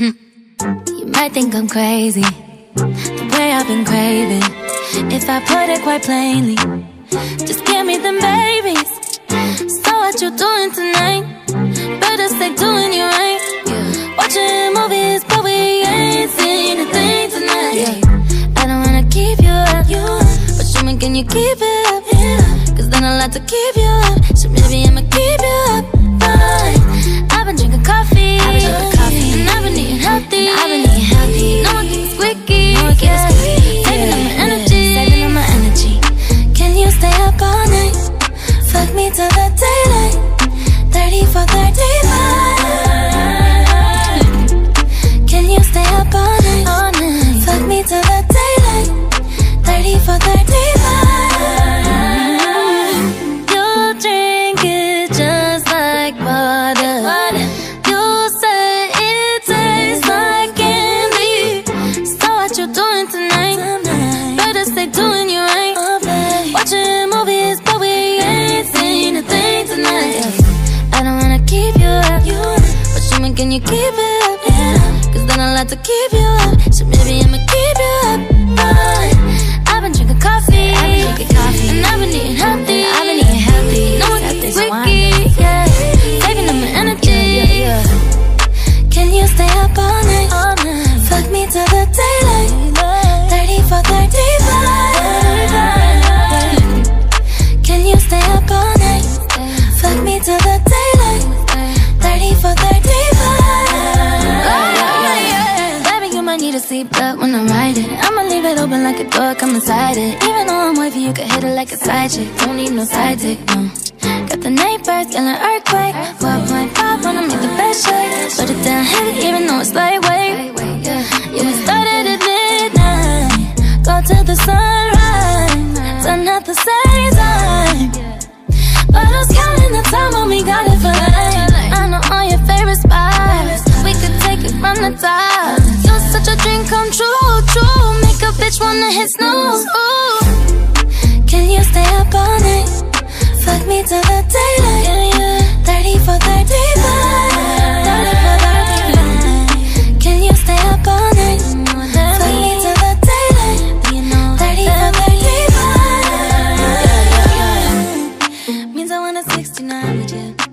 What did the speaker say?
you might think I'm crazy, the way I've been craving. If I put it quite plainly, just give me them babies. So what you doing tonight? Better stay doing you right. Watching movies, but we ain't seen a thing tonight. I don't wanna keep you up, but show me can you keep it up? Cause then I'll have to keep you up. So maybe I'ma keep you up. Tonight? Better stay doing you right. Watching movies, but we ain't seen a thing tonight. I don't wanna keep you up, but show me can you keep it up? Cause then I'll have to keep you up. So maybe I'ma keep you up. Fine. Might need a seatbelt when I'm riding. I'ma leave it open like a door, come inside it. Even though I'm wavy, you can hit it like a side chick. Don't need no side dick, no. Got the night neighbors yelling earthquake. 4.5 just wanna hit snooze Ooh. Can you stay up all night? Fuck me till the daylight yeah, yeah. 30 for thirty-five. 30 for Can you stay up all night? Fuck me till the daylight 30 for Means I want a 69 with you